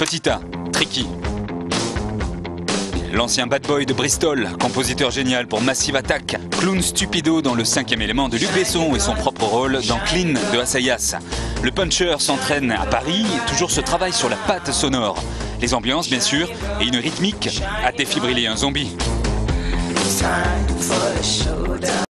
Petit A, Tricky. L'ancien bad boy de Bristol, compositeur génial pour Massive Attack, clown stupido dans le cinquième élément de Luc Besson et son propre rôle dans Clean de Assayas. Le puncher s'entraîne à Paris, toujours ce travail sur la patte sonore. Les ambiances, bien sûr, et une rythmique à défibriller un zombie.